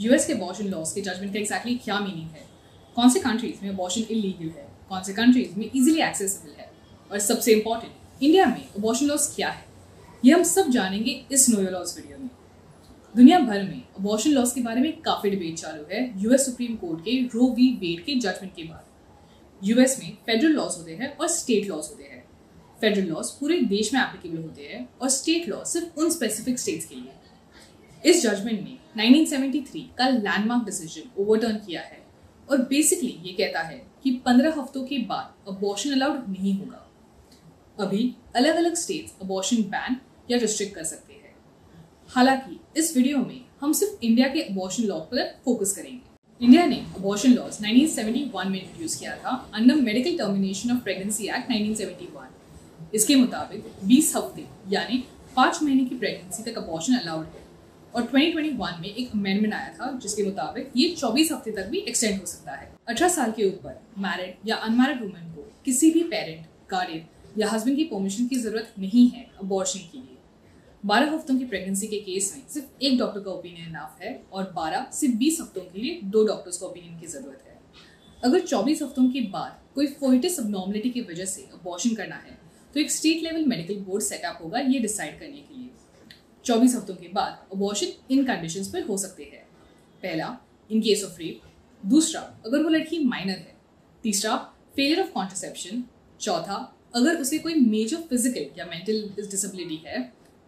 US के abortion laws के judgement का एक्जैक्टली क्या मीनिंग है? कौन से कंट्रीज़ में अबॉर्शन इलीगल है? कौन से कंट्रीज़ में इजीली एक्सेसिबल है? और सबसे इंपॉर्टेंट इंडिया में अबॉर्शन लॉज क्या है? ये हम सब जानेंगे इस नोयो लॉज वीडियो में। दुनिया भर में अबॉर्शन लॉज के बारे में काफ़ी डिबेट चालू है यूएस सुप्रीम कोर्ट के रो वी वेड के जजमेंट के बाद। यूएस में फेडरल लॉज होते हैं और स्टेट लॉज होते हैं। फेडरल लॉज पूरे देश में एप्लीकेबल होते हैं और स्टेट लॉ सिर्फ़ उन स्पेसिफिक स्टेट्स के लिए। इस जजमेंट ने 1973 का लैंडमार्क डिसीज़न ओवरटर्न किया है और बेसिकली ये कहता है कि 15 हफ्तों के बाद अबॉर्शन अलाउड नहीं होगा। अभी अलग अलग स्टेट्स अबॉर्शन बैन या रिस्ट्रिक्ट कर सकते हैं। हालाँकि इस वीडियो में हम सिर्फ़ इंडिया के अबॉर्शन लॉ पर फोकस करेंगे। इंडिया ने अबॉर्शन लॉज 1971 में इंट्रोड्यूस किया था under medical termination of pregnancy act 1971 इसके मुताबिक 20 हफ़्ते यानी पाँच महीने की प्रेगनेंसी तक अबॉर्शन अलाउड है। और 2021 में एक अमेंडमेंट आया था जिसके मुताबिक ये 24 हफ़्ते तक भी एक्सटेंड हो सकता है। 18 साल के ऊपर मैरिड या अनमैरिड वुमेन को किसी भी पेरेंट गार्डियन या हस्बैंड की परमिशन की ज़रूरत नहीं है अबॉर्शन के लिए। 12 हफ्तों की प्रेगनेंसी के केस में सिर्फ़ एक डॉक्टर का ओपिनियन इनाफ है और 12 सिर्फ़ 20 हफ्तों के लिए दो डॉक्टर्स का ओपिनियन की ज़रूरत है। अगर 24 हफ्तों के बाद कोई फोइटिस अबनॉर्मलिटी की वजह से अबॉर्शन करना है तो एक state level medical board setup होगा ये डिसाइड करने के लिए। 24 हफ्तों के बाद अबॉर्शन इन कंडीशंस पर हो सकते हैं। पहला इन केस ऑफ़ रेप दूसरा, अगर वो लड़की माइनर है। तीसरा फेलियर ऑफ़ कॉन्ट्रसेप्शन चौथा, अगर उसे कोई मेजर फ़िज़िकल या मेंटल डिसेबिलिटी है।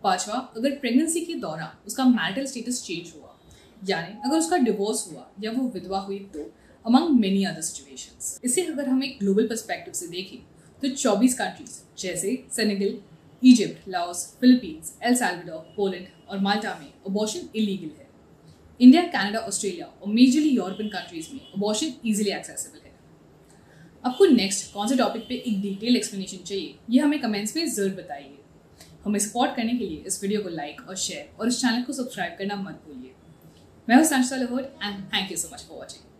पांचवा, अगर प्रेगनेंसी के दौरान उसका मैरिटल स्टेटस चेंज हुआ, यानी अगर उसका डिवोर्स हुआ या वो विधवा हुई तो अमंग मेनी अदर सिचुएशंस इसे अगर हम एक ग्लोबल पर्सपेक्टिव से देखें तो 24 कंट्रीज़ जैसे Senegal Egypt Laos Philippines El Salvador Poland और माल्टा में अबॉर्शन इलीगल है। इंडिया कनाडा ऑस्ट्रेलिया और मेजरली यूरोपियन कंट्रीज़ में अबॉर्शन इजीली एक्सेसिबल है। आपको नेक्स्ट कौन से टॉपिक पे एक डिटेल एक्सप्लेनेशन चाहिए, ये हमें कमेंट्स में ज़रूर बताइए। हमें सपोर्ट करने के लिए इस वीडियो को लाइक और शेयर और इस चैनल को सब्सक्राइब करना मत भूलिए। मैं हूँ Sansha Lahore and thank you so much for watching